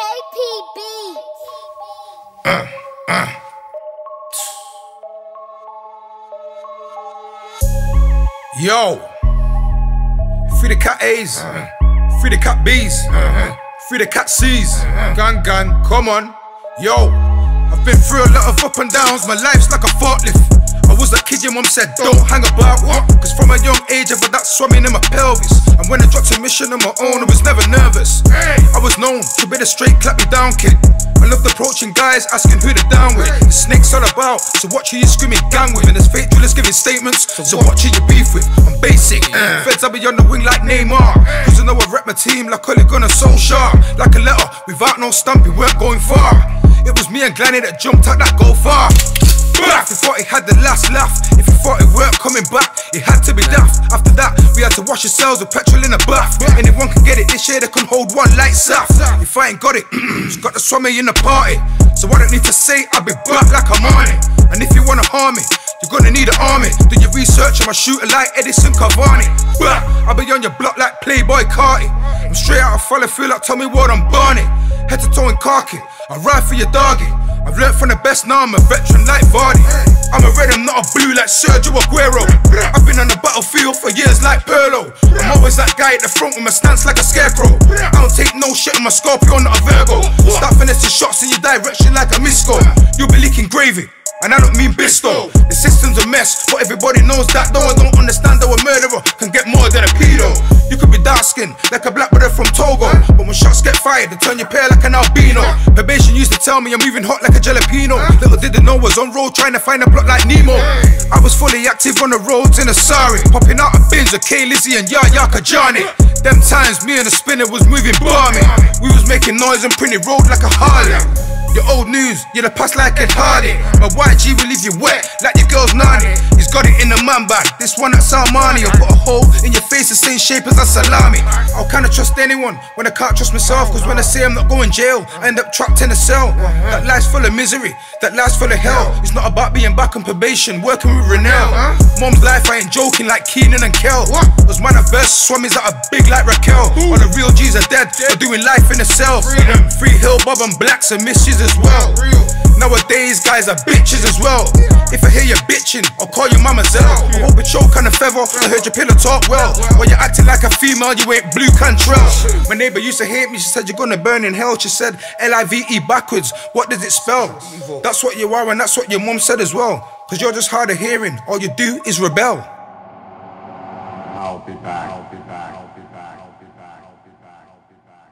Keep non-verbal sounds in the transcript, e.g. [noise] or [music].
KPB. [clears throat] Yo, free the cat A's, uh-huh. free the cat B's, uh-huh. free the cat C's. Uh-huh. Gun, gun, come on. Yo, I've been through a lot of up and downs. My life's like a forklift. Was a kid, your mom said, don't hang about. Cause from a young age, I've that swimming in my pelvis. And when I dropped a mission on my own, I was never nervous. I was known to be the straight clap me down kid. I loved approaching guys, asking who they're down with. The snake's all about, so watch who you screaming gang with. And there's fake drillers giving statements, so watch who you beef with. I'm basic, feds I be on the wing like Neymar. Cause I know I rep my team like Ole Gunnar Solskjaer. Like a letter, without no stamp, we weren't going far. It was me and Glanny that jumped out that go far. If you thought it had the last laugh, if you thought it weren't coming back, it had to be daft. After that, we had to wash ourselves with petrol in a bath. Anyone can get it this year, they can hold one light saft. If I ain't got it, [clears throat] just got the swimmer in the party. So I don't need to say I'll be back like I'm on it. And if you wanna harm me, you're gonna need an army. Do your research, I'ma shoot it like Edison Cavani. Bah, I'll be on your block like Playboi Carti. I'm straight out of follow, feel like Tommy Ward, I'm Barney. Head to toe and khaki, I ride for your doggy. I've learned from the best now, I'm a veteran like Vardy. I'm a red, I'm not a blue like Sergio Aguero. I've been on the battlefield for years like Pirlo. I'm always that guy at the front with my stance like a scarecrow. I don't take no shit my Scorpio, not a Virgo. Stop finessing shots in your direction like a Misco. You'll be leaking gravy. And I don't mean Bisto. The system's a mess, but everybody knows that. Though I don't understand how a murderer can get more than a pedo. You could be dark skinned, like a black brother from Togo. When shots get fired, they turn your pair like an albino. Probation used to tell me I'm moving hot like a jalapeno. Little did they know I was on road trying to find a block like Nemo. I was fully active on the roads in a sorry. Popping out of bins with K Lizzie and Yaya Kajani. Them times me and the spinner was moving barmy. We was making noise and printing road like a Harley. Your old news, you're the past like Ed Hardy. My white G will leave you wet like your girl's nanny. He's got it in the man bag, this one that's Armani. I'll put a hole in your face the same shape as a salami. I'll kinda trust anyone when I can't trust myself. Cause when I say I'm not going jail, I end up trapped in a cell. That life's full of misery, that life's full of hell. It's not about being back on probation, working with Renell. Mom's life, I ain't joking like Kenan and Kel. Those man of best swummies that are big like Raquel. All the real G's are dead, they're doing life in a cell. Free Hill, Bob and Blacks and misses as well. Nowadays, guys are bitches as well. If I hear you bitching, I'll call you mama Zell. I hope it's choke kind of feather. I heard your pillow talk well. While you're acting like a female, you ain't Blu Cantrell. My neighbor used to hate me. She said you're gonna burn in hell. She said L I V E backwards. What does it spell? That's what you are, and that's what your mom said as well. Cause you're just hard of hearing. All you do is rebel. I'll be back.